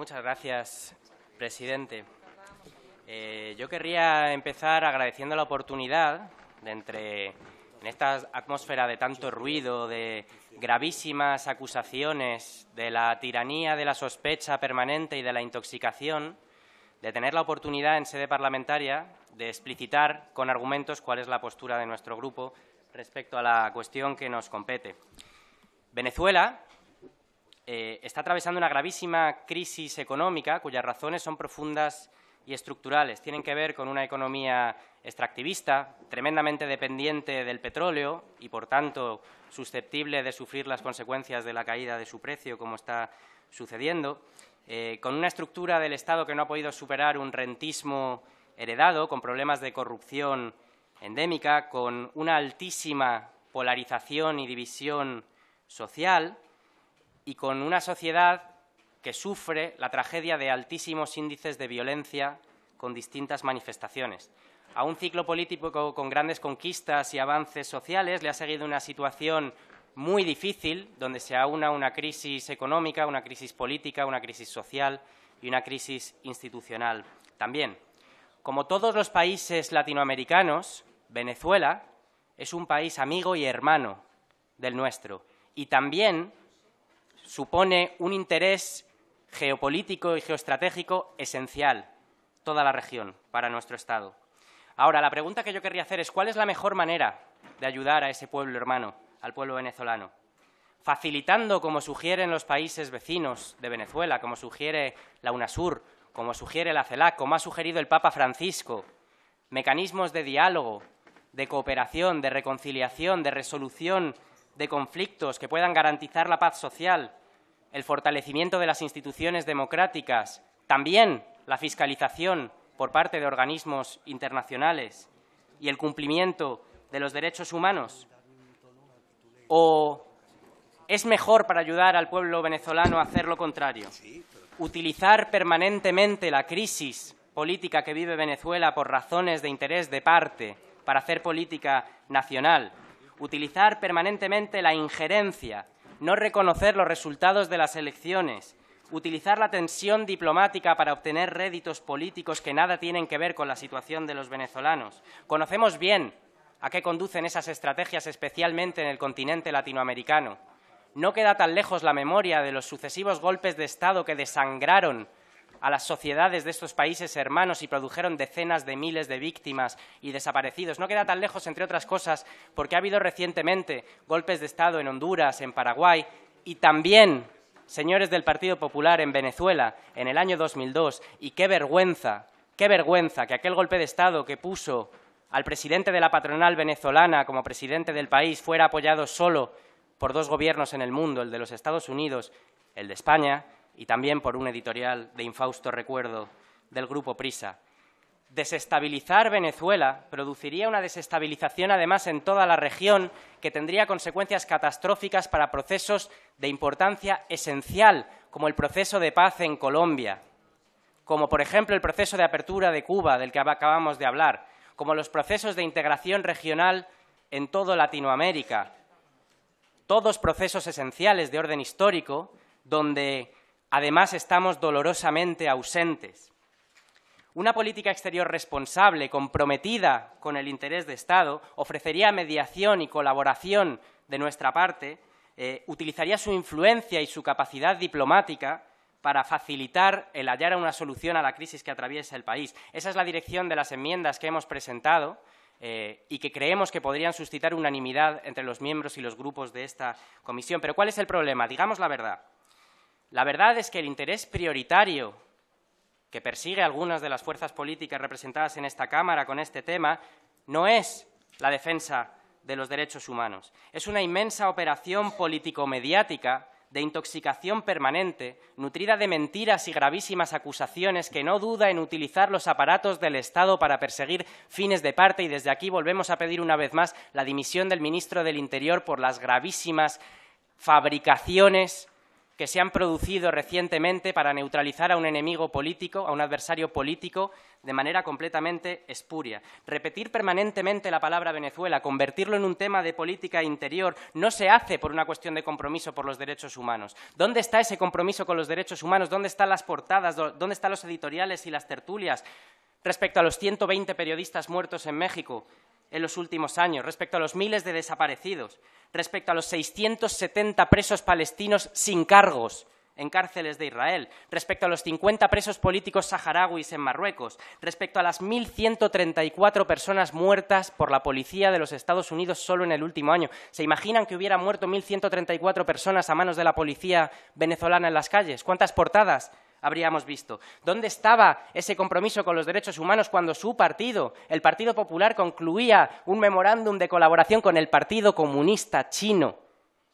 Muchas gracias, presidente. Eh, yo querría empezar agradeciendo la oportunidad de entre en esta atmósfera de tanto ruido, de gravísimas acusaciones, de la tiranía de la sospecha permanente y de la intoxicación, de tener la oportunidad en sede parlamentaria de explicitar con argumentos cuál es la postura de nuestro grupo respecto a la cuestión que nos compete. Venezuela eh, está atravesando una gravísima crisis económica cuyas razones son profundas y estructurales. Tienen que ver con una economía extractivista, tremendamente dependiente del petróleo y, por tanto, susceptible de sufrir las consecuencias de la caída de su precio, como está sucediendo, eh, con una estructura del Estado que no ha podido superar un rentismo heredado, con problemas de corrupción endémica, con una altísima polarización y división social y con una sociedad que sufre la tragedia de altísimos índices de violencia con distintas manifestaciones. A un ciclo político con grandes conquistas y avances sociales le ha seguido una situación muy difícil, donde se aúna una crisis económica, una crisis política, una crisis social y una crisis institucional también. Como todos los países latinoamericanos, Venezuela es un país amigo y hermano del nuestro y también supone un interés geopolítico y geoestratégico esencial, toda la región, para nuestro Estado. Ahora, la pregunta que yo querría hacer es, ¿cuál es la mejor manera de ayudar a ese pueblo hermano, al pueblo venezolano? Facilitando, como sugieren los países vecinos de Venezuela, como sugiere la UNASUR, como sugiere la CELAC, como ha sugerido el Papa Francisco, mecanismos de diálogo, de cooperación, de reconciliación, de resolución de conflictos que puedan garantizar la paz social, el fortalecimiento de las instituciones democráticas, también la fiscalización por parte de organismos internacionales y el cumplimiento de los derechos humanos? ¿O es mejor para ayudar al pueblo venezolano hacer lo contrario? Utilizar permanentemente la crisis política que vive Venezuela por razones de interés de parte para hacer política nacional, utilizar permanentemente la injerencia no reconocer los resultados de las elecciones, utilizar la tensión diplomática para obtener réditos políticos que nada tienen que ver con la situación de los venezolanos. Conocemos bien a qué conducen esas estrategias, especialmente en el continente latinoamericano. No queda tan lejos la memoria de los sucesivos golpes de Estado que desangraron a las sociedades de estos países hermanos y produjeron decenas de miles de víctimas y desaparecidos. No queda tan lejos, entre otras cosas, porque ha habido recientemente golpes de Estado en Honduras, en Paraguay y también, señores del Partido Popular, en Venezuela en el año 2002. Y qué vergüenza, qué vergüenza que aquel golpe de Estado que puso al presidente de la patronal venezolana como presidente del país fuera apoyado solo por dos gobiernos en el mundo, el de los Estados Unidos, el de España, y también por un editorial de infausto recuerdo del grupo Prisa. Desestabilizar Venezuela produciría una desestabilización además en toda la región que tendría consecuencias catastróficas para procesos de importancia esencial, como el proceso de paz en Colombia, como por ejemplo el proceso de apertura de Cuba del que acabamos de hablar, como los procesos de integración regional en toda Latinoamérica, todos procesos esenciales de orden histórico donde Además, estamos dolorosamente ausentes. Una política exterior responsable, comprometida con el interés de Estado, ofrecería mediación y colaboración de nuestra parte, eh, utilizaría su influencia y su capacidad diplomática para facilitar el hallar una solución a la crisis que atraviesa el país. Esa es la dirección de las enmiendas que hemos presentado eh, y que creemos que podrían suscitar unanimidad entre los miembros y los grupos de esta comisión. Pero ¿cuál es el problema? Digamos la verdad. La verdad es que el interés prioritario que persigue algunas de las fuerzas políticas representadas en esta Cámara con este tema no es la defensa de los derechos humanos. Es una inmensa operación político-mediática de intoxicación permanente, nutrida de mentiras y gravísimas acusaciones que no duda en utilizar los aparatos del Estado para perseguir fines de parte y desde aquí volvemos a pedir una vez más la dimisión del ministro del Interior por las gravísimas fabricaciones que se han producido recientemente para neutralizar a un enemigo político, a un adversario político, de manera completamente espuria. Repetir permanentemente la palabra Venezuela, convertirlo en un tema de política interior, no se hace por una cuestión de compromiso por los derechos humanos. ¿Dónde está ese compromiso con los derechos humanos? ¿Dónde están las portadas? ¿Dónde están los editoriales y las tertulias respecto a los 120 periodistas muertos en México? En los últimos años, respecto a los miles de desaparecidos, respecto a los 670 presos palestinos sin cargos en cárceles de Israel, respecto a los 50 presos políticos saharauis en Marruecos, respecto a las 1.134 personas muertas por la policía de los Estados Unidos solo en el último año. ¿Se imaginan que hubiera muerto 1.134 personas a manos de la policía venezolana en las calles? ¿Cuántas portadas? Habríamos visto. ¿Dónde estaba ese compromiso con los derechos humanos cuando su partido, el Partido Popular, concluía un memorándum de colaboración con el Partido Comunista Chino?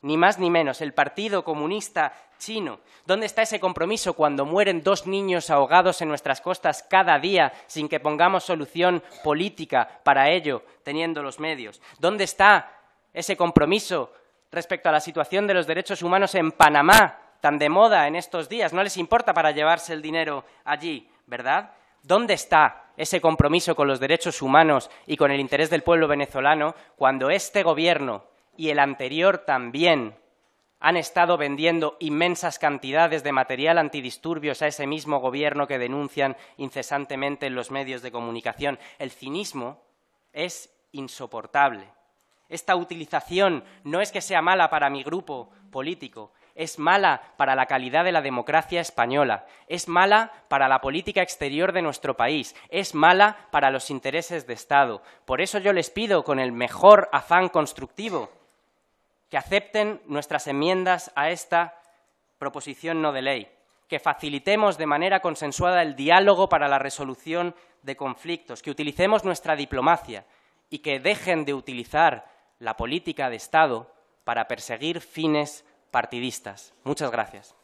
Ni más ni menos, el Partido Comunista Chino. ¿Dónde está ese compromiso cuando mueren dos niños ahogados en nuestras costas cada día sin que pongamos solución política para ello, teniendo los medios? ¿Dónde está ese compromiso respecto a la situación de los derechos humanos en Panamá, tan de moda en estos días. No les importa para llevarse el dinero allí, ¿verdad? ¿Dónde está ese compromiso con los derechos humanos y con el interés del pueblo venezolano cuando este gobierno y el anterior también han estado vendiendo inmensas cantidades de material antidisturbios a ese mismo gobierno que denuncian incesantemente en los medios de comunicación? El cinismo es insoportable. Esta utilización no es que sea mala para mi grupo político, es mala para la calidad de la democracia española, es mala para la política exterior de nuestro país, es mala para los intereses de Estado. Por eso yo les pido, con el mejor afán constructivo, que acepten nuestras enmiendas a esta proposición no de ley, que facilitemos de manera consensuada el diálogo para la resolución de conflictos, que utilicemos nuestra diplomacia y que dejen de utilizar la política de Estado para perseguir fines partidistas. Muchas gracias.